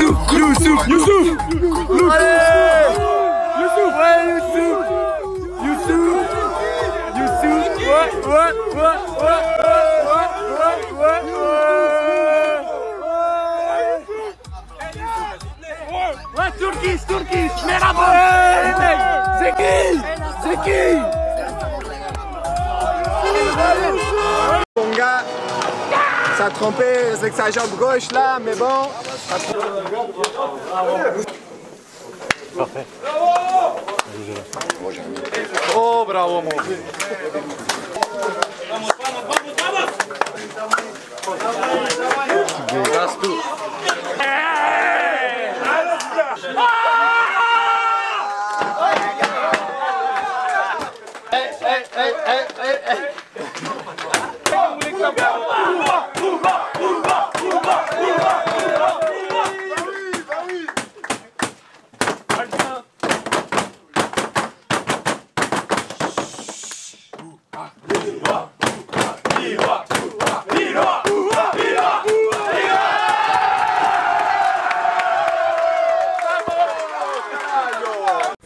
Youssouf, Youssouf, Youssouf, Youssouf, Turquie, Turquie, mais la bonne! C'est qui? C'est qui? Ça a trompé avec sa jambe gauche là, mais bon. Oh, bravo, mon That's tout.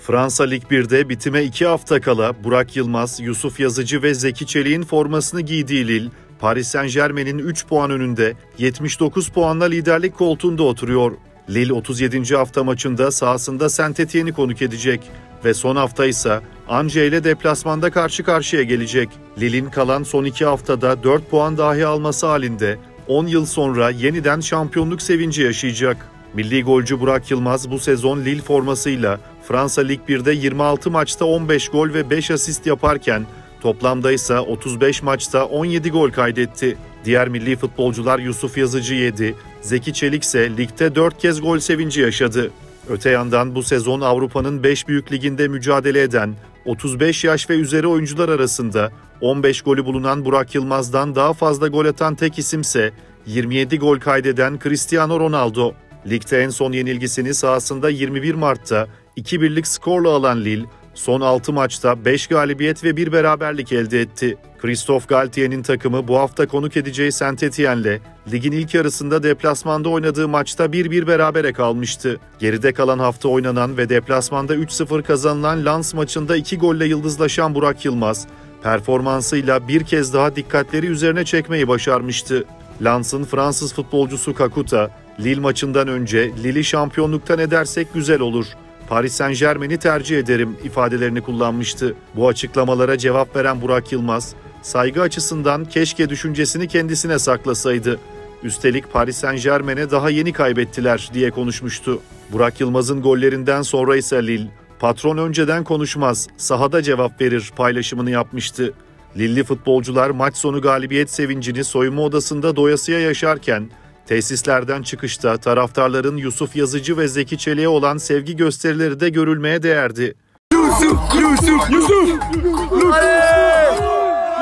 Fransa Lig 1'de bitime 2 hafta kala Burak Yılmaz, Yusuf Yazıcı ve Zeki Çelik'in formasını giydiği Lille, Paris Saint Germain'in 3 puan önünde 79 puanla liderlik koltuğunda oturuyor. Lille 37. hafta maçında sahasında Saint Etienne'i konuk edecek ve son hafta ise Angers ile deplasmanda karşı karşıya gelecek. Lille'in kalan son 2 haftada 4 puan dahi alması halinde 10 yıl sonra yeniden şampiyonluk sevinci yaşayacak. Milli golcü Burak Yılmaz bu sezon Lille formasıyla Fransa Lig 1'de 26 maçta 15 gol ve 5 asist yaparken toplamda ise 35 maçta 17 gol kaydetti. Diğer milli futbolcular Yusuf Yazıcı 7, Zeki Çelik ise ligde 4 kez gol sevinci yaşadı. Öte yandan bu sezon Avrupa'nın 5 büyük liginde mücadele eden 35 yaş ve üzeri oyuncular arasında 15 golü bulunan Burak Yılmaz'dan daha fazla gol atan tek isimse 27 gol kaydeden Cristiano Ronaldo. Ligde en son yenilgisini sahasında 21 Mart'ta 2-1'lik skorla alan Lille, son 6 maçta 5 galibiyet ve 1 beraberlik elde etti. Christophe Galtier'in takımı bu hafta konuk edeceği Saint Etienne'le ligin ilk yarısında deplasmanda oynadığı maçta 1-1 berabere kalmıştı. Geride kalan hafta oynanan ve deplasmanda 3-0 kazanılan Lens maçında 2 golle yıldızlaşan Burak Yılmaz, performansıyla bir kez daha dikkatleri üzerine çekmeyi başarmıştı. Lens'ın Fransız futbolcusu Kakuta, Lille maçından önce Lille'i şampiyonluktan edersek güzel olur. Paris Saint Germain'i tercih ederim ifadelerini kullanmıştı. Bu açıklamalara cevap veren Burak Yılmaz, saygı açısından keşke düşüncesini kendisine saklasaydı. Üstelik Paris Saint Germain'e daha yeni kaybettiler diye konuşmuştu. Burak Yılmaz'ın gollerinden sonra ise Lille, patron önceden konuşmaz, sahada cevap verir paylaşımını yapmıştı. Lilli futbolcular maç sonu galibiyet sevincini soyunma odasında doyasıya yaşarken, tesislerden çıkışta taraftarların Yusuf Yazıcı ve Zeki Çelik'e olan sevgi gösterileri de görülmeye değerdi. Youssouf, Youssouf, Youssouf, Youssouf,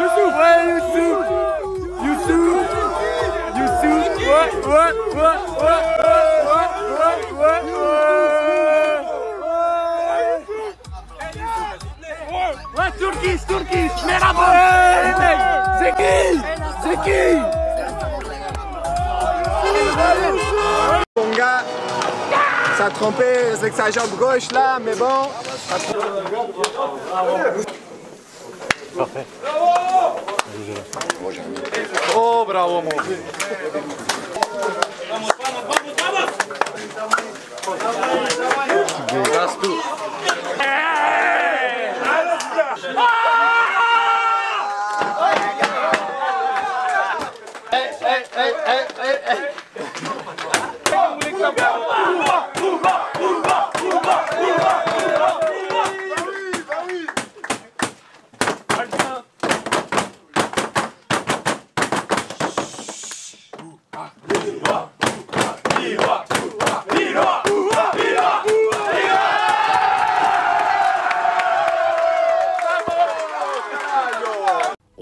Youssouf, ouais, Youssouf, Youssouf, Youssouf, ça a trompé avec sa jambe gauche là, mais bon. Oh, bravo, mon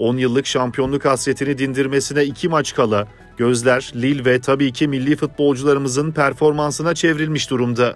...10 yıllık şampiyonluk hasretini dindirmesine iki maç kala... ...gözler Lille ve tabii ki milli futbolcularımızın performansına çevrilmiş durumda.